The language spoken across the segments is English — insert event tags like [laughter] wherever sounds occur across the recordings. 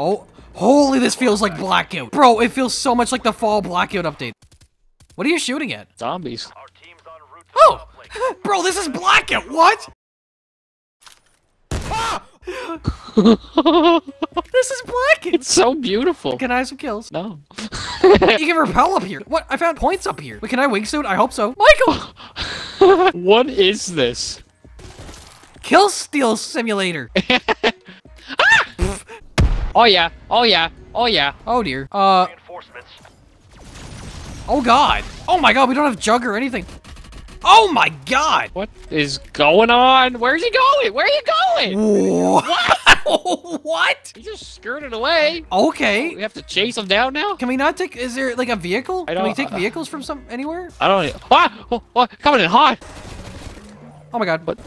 Oh, holy, this feels like Blackout. Bro, it feels so much like the fall Blackout update. What are you shooting at? Zombies. Oh! [laughs] Bro, this is Blackout, what? Ah! [laughs] this is Blackout! It's so beautiful. Can I have some kills? No. You can repel up here. What? I found points up here. Wait, can I wingsuit? I hope so. Michael! [laughs] what is this? Kill steal simulator. Oh yeah. Oh yeah. Oh yeah. Oh dear. Uh. Oh god. Oh my god, we don't have jug or anything. Oh my god. What is going on? Where's he going? Where are you going? What? [laughs] what? He just skirted away. Okay. We have to chase him down now? Can we not take? Is there like a vehicle? I Can we take vehicles from some anywhere? I don't. Ah! Oh, oh, coming in hot. Oh my god. What?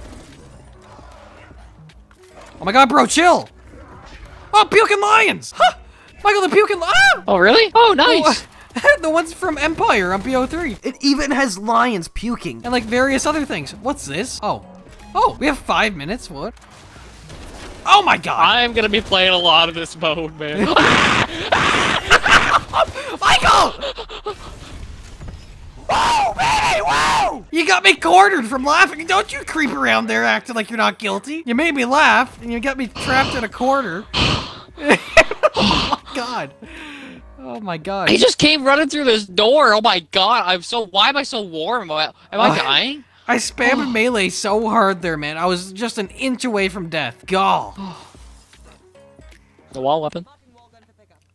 Oh my god, bro, chill. Oh, puking lions. Huh. Michael, the puking. Ah! Oh really? Oh nice. [laughs] the ones from Empire on BO3. It even has lions puking. And like various other things. What's this? Oh. Oh, we have five minutes. What? Oh my god. I'm gonna be playing a lot of this mode, man. [laughs] Michael! [laughs] Whoa, baby, whoa! You got me cornered from laughing. Don't you creep around there acting like you're not guilty. You made me laugh, and you got me trapped in a corner. oh [laughs] my god. Oh my god. he just came running through this door. Oh my god! I'm so. Why am I so warm? Am I, am I Oh. dying? I spammed oh. melee so hard there, man. I was just an inch away from death. God. The wall weapon.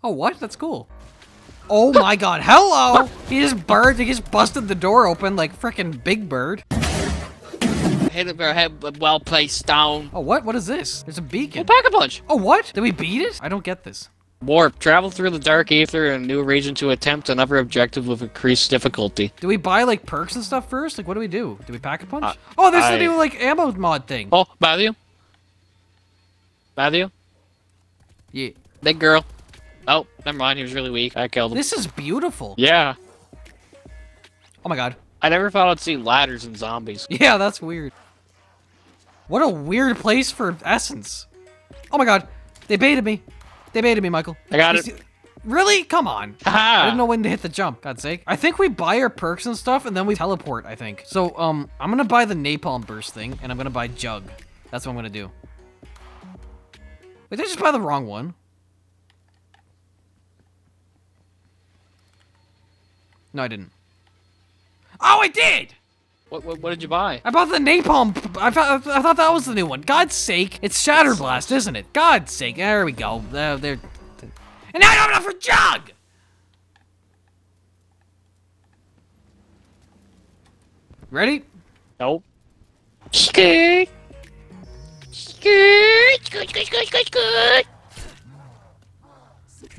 Oh, what? That's cool. Oh my [laughs] god. Hello! He just bird, he just busted the door open like frickin' Big Bird. Hit it, head well placed down. Oh, what? What is this? There's a beacon. Pack a punch. Oh, what? Did we beat it? I don't get this. Warp. Travel through the dark ether in a new region to attempt another objective with increased difficulty. Do we buy like perks and stuff first? Like, what do we do? Do we pack a punch? Uh, oh, there's I- the new like ammo mod thing. Oh, Matthew. Matthew. Yeah. Big girl. Oh, never mind. He was really weak. I killed him. This is beautiful. Yeah. Oh my god. I never thought I'd see ladders and zombies. [laughs] Yeah, that's weird. What a weird place for essence. Oh my god. They baited me. They baited me, Michael. I got You it. Really? Come on. [laughs] I didn't know when to hit the jump, God's sake. I think we buy our perks and stuff, and then we teleport, I think. So, um, I'm gonna buy the napalm burst thing, and I'm gonna buy Jug. That's what I'm gonna do. Wait, did I just buy the wrong one? No, I didn't. Oh, I did! What, what, what did you buy? I bought the napalm. I thought I thought that was the new one. God's sake, it's Shatterblast, isn't it? God's sake, there we go. Uh, there, and now I don't have enough for Jug. Ready? Nope. Skirt. Skirt. Skirt, skirt, skirt, skirt, skirt.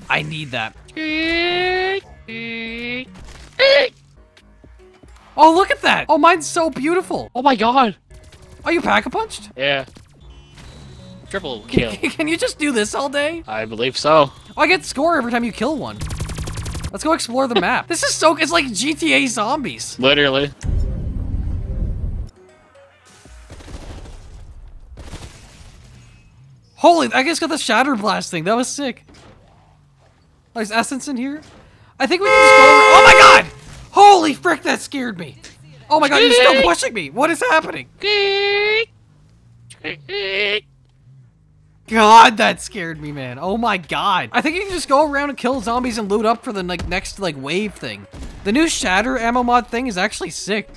I need that. Skirt. Skirt. [laughs] Oh, look at that. Oh, mine's so beautiful. Oh my god. Are you pack a punched? Yeah. Triple kill. [laughs] Can you just do this all day? I believe so. Oh, I get score every time you kill one. Let's go explore the [laughs] map. This is so. It's like GTA Zombies. Literally. Holy, I just got the Shatter Blast thing. That was sick. There's Essence in here? I think we can just go Holy frick, that scared me. Oh my god, you're still pushing me. What is happening? God, that scared me, man. Oh my god. I think you can just go around and kill zombies and loot up for the like next like wave thing. The new Shatter ammo mod thing is actually sick.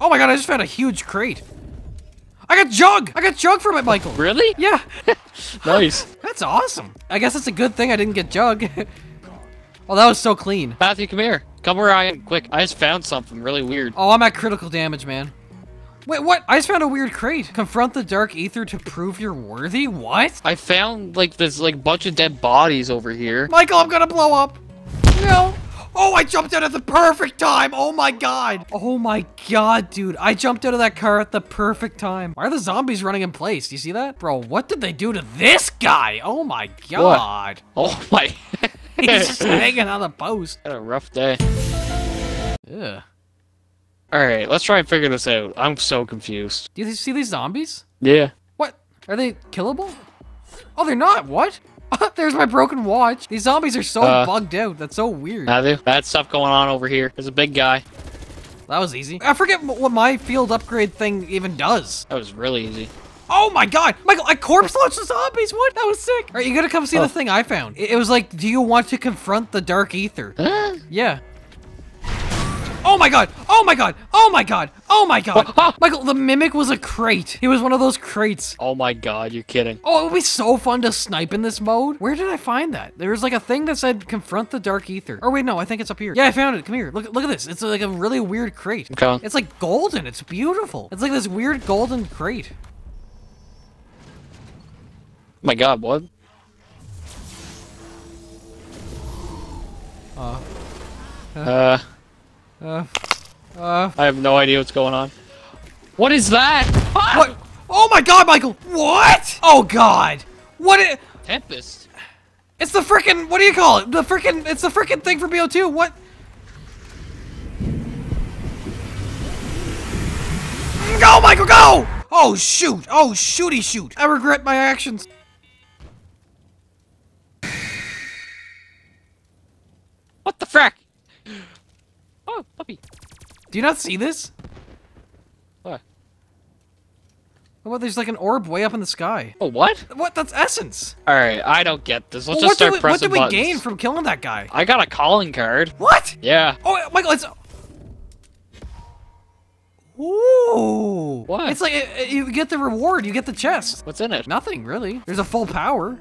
Oh my god, I just found a huge crate. I got Jug! I got Jug from it, Michael. Really? Yeah. [laughs] Nice. [laughs] That's awesome. I guess it's a good thing I didn't get Jug. [laughs] oh, that was so clean. Matthew, come here. Come where I am, quick. I just found something really weird. Oh, I'm at critical damage, man. Wait, what? I just found a weird crate. Confront the dark ether to prove you're worthy? What? I found like this like bunch of dead bodies over here. Michael, I'm gonna blow up. No. Oh, I jumped out at the perfect time. Oh my god. Oh my god, dude. I jumped out of that car at the perfect time. Why are the zombies running in place? Do you see that? Bro, what did they do to this guy? Oh my god. What? Oh my. [laughs] He's [laughs] just hanging on the post. Had a rough day. Yeah. All right, let's try and figure this out. I'm so confused. Do you see these zombies? Yeah. What? Are they killable? Oh, they're not. What? [laughs] There's my broken watch. These zombies are so Uh, bugged out. That's so weird. Bad stuff going on over here. There's a big guy. That was easy. I forget what my field upgrade thing even does. That was really easy. Oh my god! Michael, I corpse launched the zombies! What? That was sick! Alright, you gonna come see Oh. the thing I found. It, it was like, do you want to confront the Dark Ether? Yeah. Oh my god! Oh my god! Oh my god! Oh my god! [laughs] Michael, the Mimic was a crate. He was one of those crates. Oh my god, you're kidding. Oh, it would be so fun to snipe in this mode. Where did I find that? There was like a thing that said confront the Dark Ether. Or wait, no, I think it's up here. Yeah, I found it. Come here. Look, look at this. It's like a really weird crate. Okay. It's like golden. It's beautiful. It's like this weird golden crate. My god, what? Uh. Uh, Uh. Uh. I have no idea what's going on. What is that? Ah! What? Oh my god, Michael! What? Oh god! What? Tempest. It's the frickin' what do you call it? The frickin' it's the frickin' thing for BO2. What? Go, Michael, go! Oh shoot! Oh shooty shoot! I regret my actions. The frack? Oh, puppy. Do you not see this? What? What? There's like an orb way up in the sky. Oh, what? What? That's essence. Alright, I don't get this. Let's Well, just what, did start we, what pressing did we buttons. gain from killing that guy? I got a calling card. What? Yeah. Oh, Michael, it's. Ooh. What? It's like uh, uh, you get the reward, you get the chest. What's in it? Nothing really. There's a full power.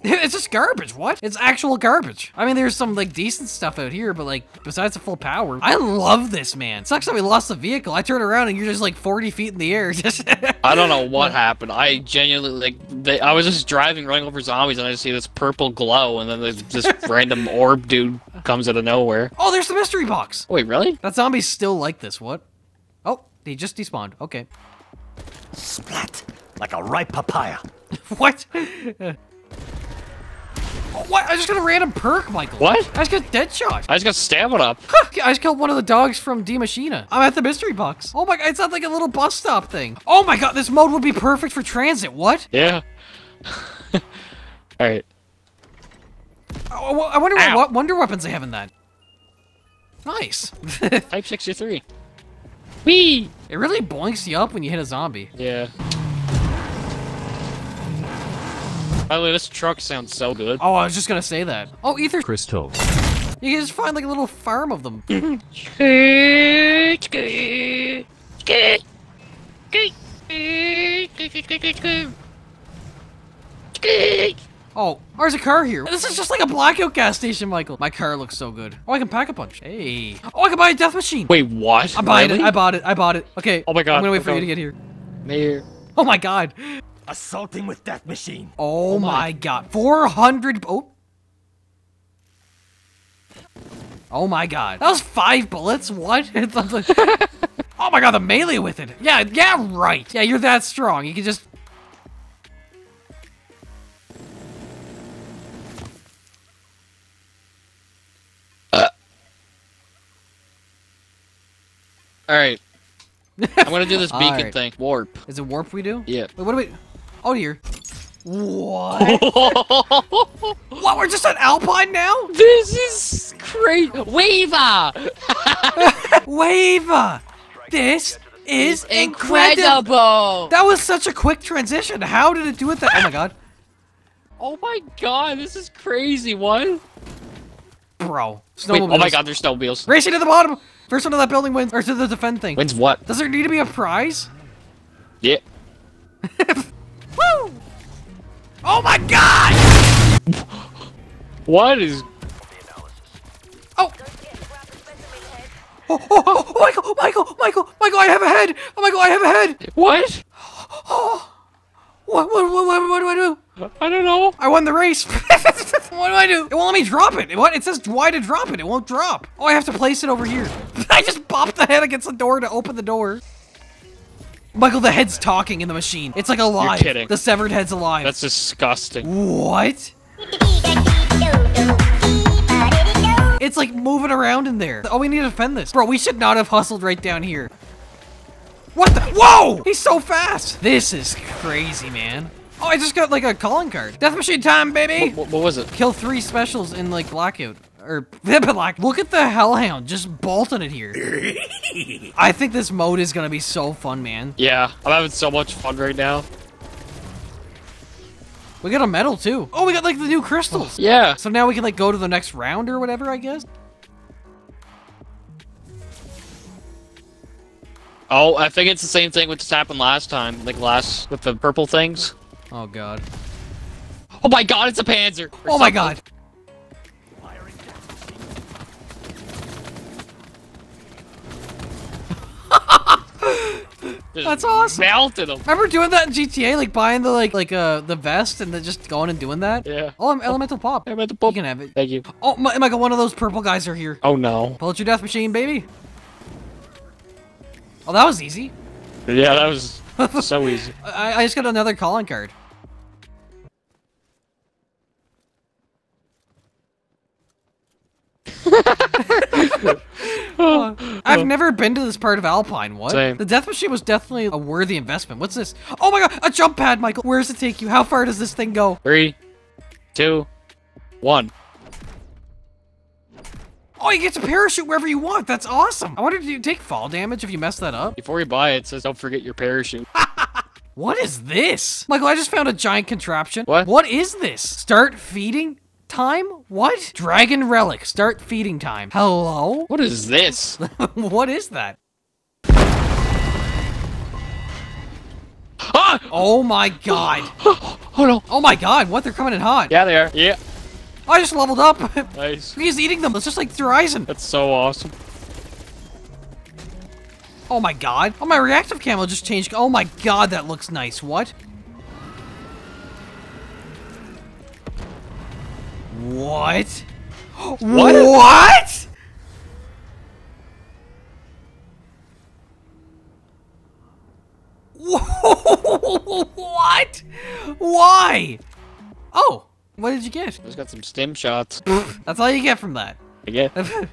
[laughs] It's just garbage. What? It's actual garbage. I mean, there's some like decent stuff out here, but like besides the full power, I love this man. Sucks that we lost the vehicle. I turn around and you're just like 40 feet in the air. [laughs] Just. I don't know what happened. I genuinely like. They, I was just driving, running over zombies, and I just see this purple glow, and then there's this [laughs] random orb dude comes out of nowhere. Oh, there's the mystery box. Wait, really? That zombie's still like this. What? Oh, he just despawned. Okay. Splat. Like a ripe papaya. what? What? I just got a random perk, Michael. What? I just got dead shot. I just got stamina up. I just killed one of the dogs from Die Maschine. I'm at the mystery box. Oh my god, it's not like a little bus stop thing. Oh my god, this mode would be perfect for transit. What? Yeah. [laughs] Alright. Oh, I wonder Ow. what wonder weapons they have in that. Nice. [laughs] Type 63. Whee! It really boinks you up when you hit a zombie. Yeah. By the way, this truck sounds so good. Oh, I was just gonna say that. Oh, Ether. Crystal. You can just find like a little farm of them. [laughs] Oh, oh, there's a car here. This is just like a blackout gas station, Michael. My car looks so good. Oh, I can pack a punch. Hey. Oh, I can buy a death machine. Wait, what? I'm buying Really? it. I bought it. I bought it. Okay. Oh my God, I'm gonna wait oh for you to get here. Mayor. Oh my god. Assaulting with death machine. Oh, oh my god. 400. Oh. Oh my god. That was five bullets? What? [laughs] Oh my god, the melee with it. Yeah, yeah, right. Yeah, you're that strong. You can just. Alright. I'm gonna do this [laughs] beacon Alright. thing. Warp. Is it warp we do? Yeah. Wait, what do we. Oh, here. What? [laughs] what? We're just on Alpine now? this is great. Wava! [laughs] Wava! This is incredible! Incredible! That was such a quick transition. How did it do it that? Oh my god. Oh my god, this is crazy. What? Bro. Wait, oh my god, there's snowmobiles. Racing to the bottom! First one to that building wins. Or to the defend thing. Wins what? Does there need to be a prize? Yeah. [laughs] Woo! Oh my god! What is. Oh! Oh, oh, oh, oh, Michael, Michael, Michael, Michael, I have a head! Oh, Michael, I have a head! What? What, what, what, what, what do I do? I don't know. I won the race. [laughs] what do I do? It won't let me drop it. What? It says why to drop it. It won't drop. Oh, I have to place it over here. [laughs] I just popped the head against the door to open the door. Michael, the head's talking in the machine. It's like alive. kidding. The severed head's alive. That's disgusting. What? It's like moving around in there. Oh, we need to defend this. Bro, we should not have hustled right down here. What the? Whoa! He's so fast. This is crazy, man. Oh, I just got like a calling card. Death machine time, baby. What, what was it? Kill three specials in like blackout or [laughs] black. Look at the hellhound just bolting it here. [laughs] I think this mode is gonna be so fun, man. Yeah, I'm having so much fun right now. We got a medal too. Oh, we got like the new crystals. [sighs] Yeah. So now we can like go to the next round or whatever, I guess. Oh, I think it's the same thing what just happened last time, like last with the purple things. Oh god. Oh my god, it's a Panzer! Oh my god. [laughs] That's awesome. Melted them. Remember doing that in GTA, like buying the like like uh the vest and then just going and doing that? Yeah. Oh, I'm elemental pop. I'm at the You can have it. Thank you. Oh, Mi- Michael, one of those purple guys are here. Oh no. Pull out your death machine, baby. Oh, that was easy. Yeah, that was [laughs] so easy. I, I just got another calling card. [laughs] I've never been to this part of Alpine. What? Same. The death machine was definitely a worthy investment. What's this? Oh my god, a jump pad, Michael. Where does it take you? How far does this thing go? Three, two, one. Oh, you get to parachute wherever you want. That's awesome. I wonder, do you take fall damage if you mess that up? Before you buy it, it says don't forget your parachute. [laughs] What is this? Michael, I just found a giant contraption. What? What is this? Start feeding time? What? Dragon relic. Start feeding time. Hello? What is this? [laughs] what is that? ah! Oh my god. [gasps] Oh no. Oh my god, what? They're coming in hot. Yeah, they are. Yeah. I just leveled up. Nice. [laughs] He's eating them. It's just like Horizon. That's so awesome. Oh my god. Oh, my reactive camo just changed. Oh my god, that looks nice. What? What? What? What? [laughs] What? Why? Oh, what did you get? Just got some stim shots. [laughs] That's all you get from that. I get. [laughs]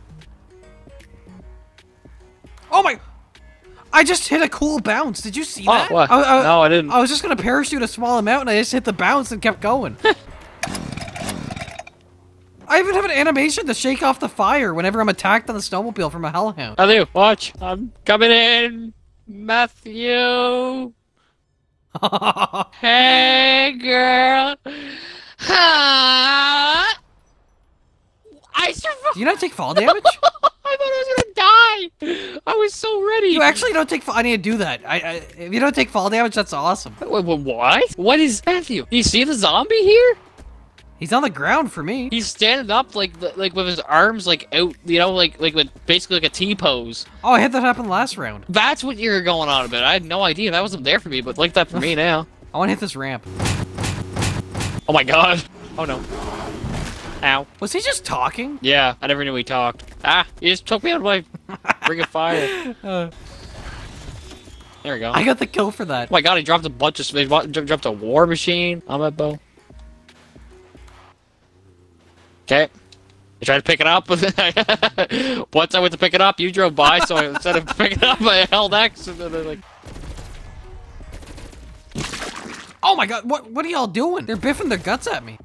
oh my! I just hit a cool bounce. Did you see Oh, that? what? I, I- No, I didn't. I was just gonna parachute a small amount, and I just hit the bounce and kept going. I even have an animation to shake off the fire whenever I'm attacked on the snowmobile from a hellhound. I do. Watch. I'm coming in. Matthew. [laughs] Hey, girl. I survived. Do you not take fall damage? [laughs] I thought I was gonna die. I was so ready. you actually don't take. Fall I need to do that. I, I if you don't take fall damage, that's awesome. Wait, wait, what? What is Matthew? Do you see the zombie here? He's on the ground for me. He's standing up like like with his arms like out, you know, like like with basically like a T pose. Oh, I had that happen last round. That's what you're going on about. I had no idea. That wasn't there for me, but like that for me [laughs] now. I want to hit this ramp. Oh my god. Oh no. Ow. Was he just talking? Yeah, I never knew he talked. Ah, he just took me out of my [laughs] ring of fire. Uh, There we go. I got the kill for that. Oh my god, he dropped a bunch of. He dropped a war machine on my bow. Okay. I tried to pick it up. but Once I went to pick it up, you drove by, so [laughs] instead of picking it up, I held X. And then I, like, Oh my god, what what are y'all doing? They're biffing their guts at me.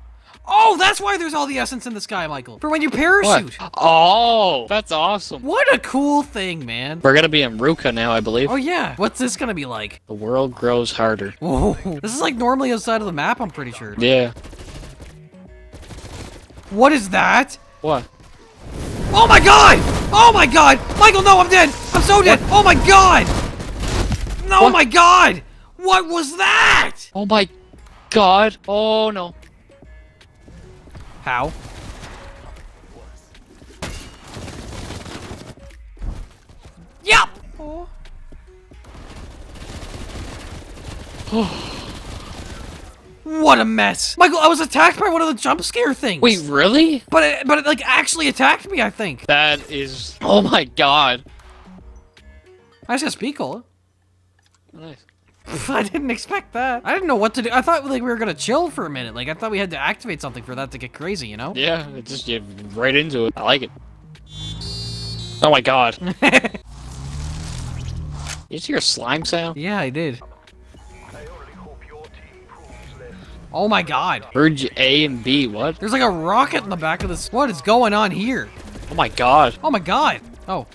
Oh, that's why there's all the essence in the sky, Michael. For when you parachute. what? Oh, that's awesome. What a cool thing, man. We're gonna be in Ruka now, I believe. Oh yeah. What's this gonna be like? The world grows harder. Whoa. This is like normally outside of the map, I'm pretty sure. Yeah. What is that? What? Oh my god! Oh my god! Michael, no, I'm dead! I'm so dead! Oh my god! No, What? my god! What was that? Oh my god. Oh no. How? Yep! [sighs] Oh. What a mess. Michael, I was attacked by one of the jump scare things. Wait, really? But it, but it like actually attacked me, I think. That is. Oh my god. I just got speed cola. Nice. [laughs] I didn't expect that. I didn't know what to do. I thought like we were gonna chill for a minute. Like I thought we had to activate something for that to get crazy, you know? Yeah, it just get right into it. I like it. Oh my god. Did [laughs] you hear a slime sound? Yeah, I did. Oh my god. Purge A and B. What? There's like a rocket in the back of this. What is going on here? Oh my god. Oh my god. Oh.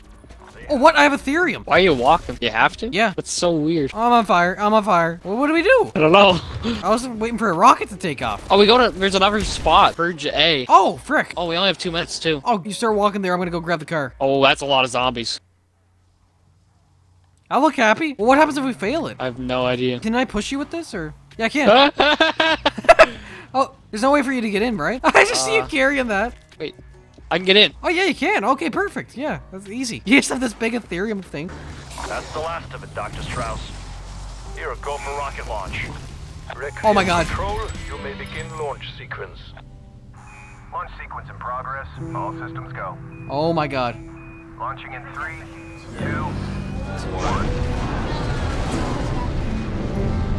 Oh, what? I have Aetherium. Why are you walking? If you have to? Yeah. That's so weird. I'm on fire. I'm on fire. Well, what do we do? I don't know. I was waiting for a rocket to take off. Oh, we go to. There's another spot. Purge A. Oh, frick. Oh, we only have two minutes too. Oh, you start walking there. I'm gonna go grab the car. Oh, that's a lot of zombies. I look happy. Well, what happens if we fail it? I have no idea. Can I push you with this, or? Yeah, I can. [laughs] oh, there's no way for you to get in, right? [laughs] I just see you Uh. carrying that. Wait, I can get in. Oh, yeah, you can. Okay, perfect. Yeah, that's easy. [laughs] You just have this big Aetherium thing. That's the last of it, Dr. Strauss. Here, go for rocket launch. Rick, Oh my God. Control, you may begin launch sequence. Launch sequence in progress. All systems go. Oh my god. Launching in three, two, one.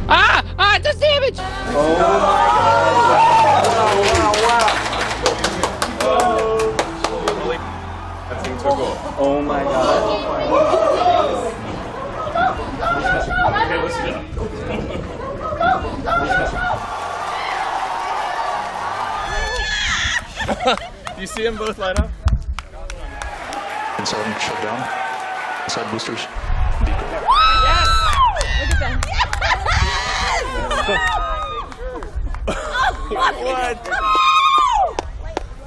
Ah! Ah! It does damage! Oh, oh my god! Wow, wow, wow! Oh. That thing took off. Oh my god. Oh my god. Okay, let's go. Do you see them both light up? Inside shut down. Inside boosters. What? [laughs]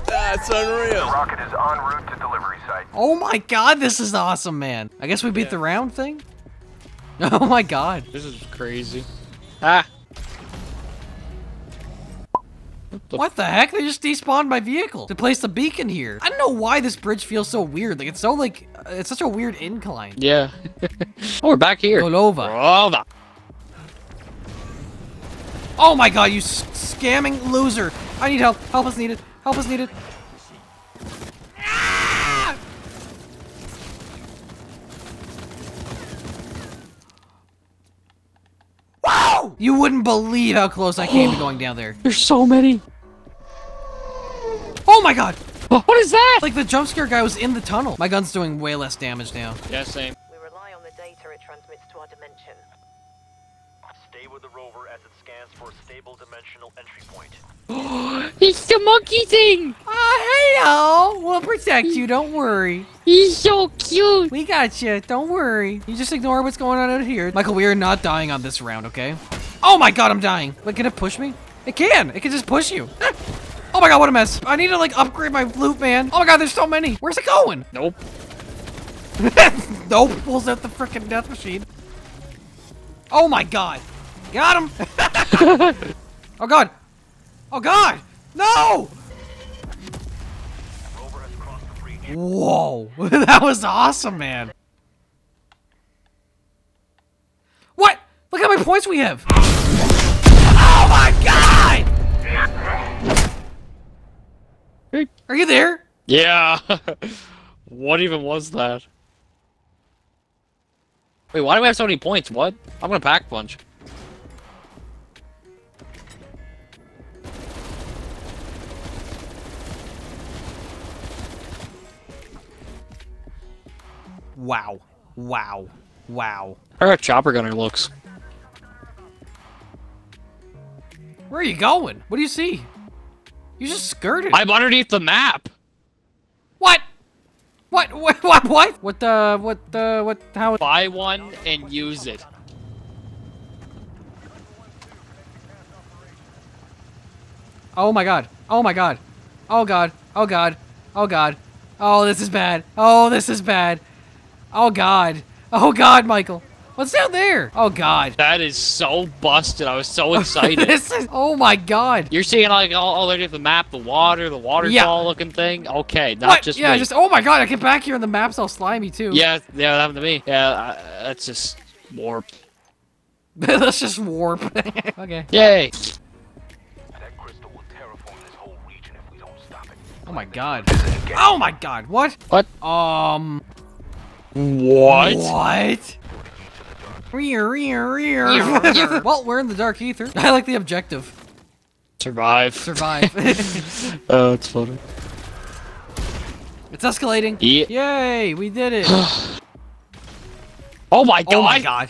That's unreal. Rocket is en route to delivery site. Oh my god, this is awesome, man. I guess we beat the round thing? [laughs] Oh my god. This is crazy. Ah! What the heck? They just despawned my vehicle to place the beacon here. I don't know why this bridge feels so weird. Like, it's so, like, uh, it's such a weird incline. Yeah. [laughs] oh, we're back here. Golova. Golova. Oh my god, you s- scamming loser. I need help. Help is needed. Help is needed. Ah! Wow! You wouldn't believe how close I came to going down there. There's so many. Oh my god! What is that? Like the jump scare guy was in the tunnel. My gun's doing way less damage now. Yeah, same. We rely on the data it transmits to our dimension. Stay with the rover as it scans for a stable dimensional entry point. [gasps] It's the monkey thing. Uh, oh, hello! We'll protect you, don't worry. He's so cute. We got you. Don't worry. You just ignore what's going on out here. Michael, we are not dying on this round, okay? Oh my god, I'm dying. Wait, can it push me? It can. It can just push you. [laughs] oh my god, what a mess. I need to like upgrade my loot, man. Oh my god, there's so many. Where's it going? Nope. [laughs] nope. Pulls out the freaking death machine. Oh my god. Got him. [laughs] oh god. Oh god. No. Whoa, [laughs] that was awesome, man. What? Look how many points we have. Oh my god! Are you there? Yeah. [laughs] what even was that? Wait, why do we have so many points? What? I'm gonna pack punch. Wow. Wow. Wow. How our chopper gunner looks. Where are you going? What do you see? You just skirted. I'm underneath the map. What? What? [laughs] What? What? What? What? Uh? What? the? What? How? Buy one and use it. Oh my god. Oh my god. Oh god. Oh god. Oh god. Oh, this is bad. Oh, this is bad. Oh god. Oh god, Michael. What's down there? Oh god. That is so busted. I was so [laughs] excited. this is. Oh my god. You're seeing like all, all the map, the water, the waterfall looking thing. Okay, not what? just yeah, me. just. Oh my god. I get back here and the map's all slimy too. Yeah, yeah, that happened to me. Yeah, uh, that's just warp. Let's [laughs] just warp. [laughs] okay. Yay! That crystal will terraform this whole region if we don't stop it. Oh my god. Oh my god. What? What? Um. What? What? Rear, rear, rear. [laughs] well, we're in the dark ether. I like the objective. Survive. Survive. [laughs] [laughs] Uh, oh, it's funny. it's escalating. Yeah. Yay, we did it. [gasps] Oh, oh my god! Oh my god.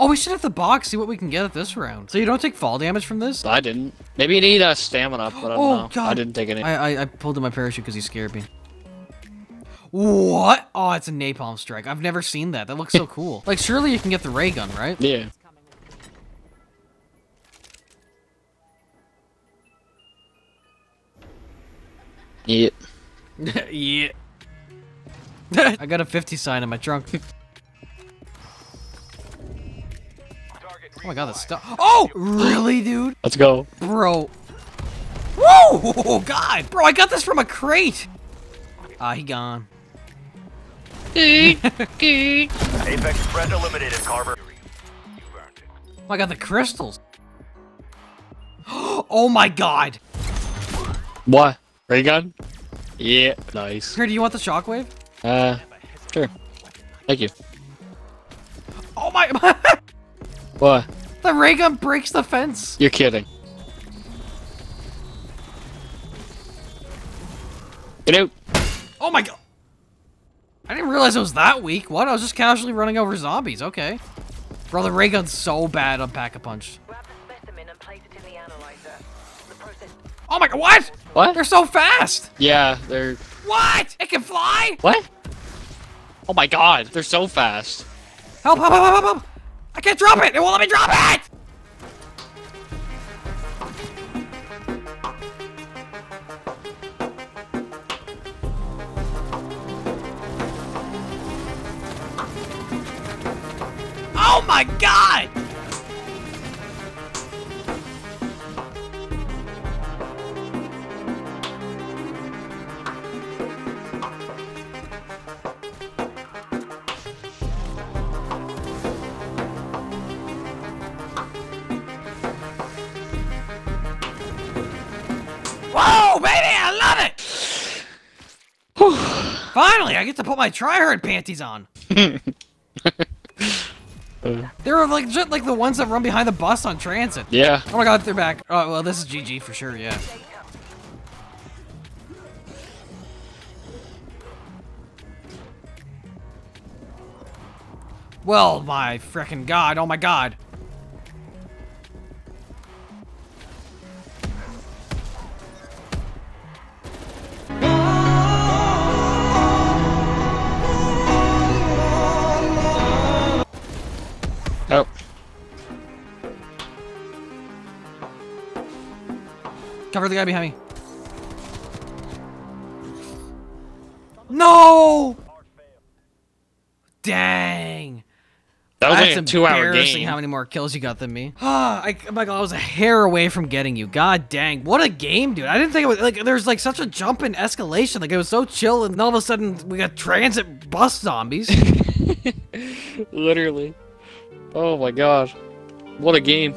Oh, we should have the box, see what we can get at this round. So you don't take fall damage from this? I didn't. Maybe you need a stamina, but I don't [gasps] Oh, know. God. I didn't take any. I, I, I pulled in my parachute because he scared me. What? Oh, it's a napalm strike. I've never seen that. That looks so [laughs] cool. Like, surely you can get the ray gun, right? Yeah. Yeah. [laughs] yeah. [laughs] I got a 50 sign in my trunk. My god, that's stuff. Oh! Really, dude? Let's go. Bro. Whoa! Oh, god! Bro, I got this from a crate! Ah, he gone. [laughs] Apex threat eliminated, Carver. Oh, I got the crystals. [gasps] Oh my god! What? Ray gun? Yeah. Nice. Here, do you want the shockwave? Uh, sure. Thank you. Oh my... [laughs] What? The ray gun breaks the fence! You're kidding. Get out. Oh my god! I didn't realize it was that weak. What? I was just casually running over zombies. Okay. Bro, the ray gun's so bad on Pack-a-Punch. Grab the specimen and place it in the analyzer. The process Oh my god, what? What? They're so fast! Yeah, they're. What? It can fly? What? Oh my god, they're so fast. Help, help, help, help, help! I can't drop it! It won't let me drop it! Oh my god! Finally, I get to put my tryhard panties on. [laughs] They're like legit like the ones that run behind the bus on transit. Yeah. Oh my god, they're back. Oh, well, this is GG for sure, yeah. Well, my frickin' god, oh my god. Oh. Cover the guy behind me. No! Dang. That was That's like a two-hour game. how many more kills you got than me. Ah, [gasps] I, oh my god, I was a hair away from getting you. God dang. What a game, dude. I didn't think it was, like, there's like such a jump in escalation. Like, it was so chill, and all of a sudden, we got transit bus zombies. [laughs] Literally. Oh my god. What a game.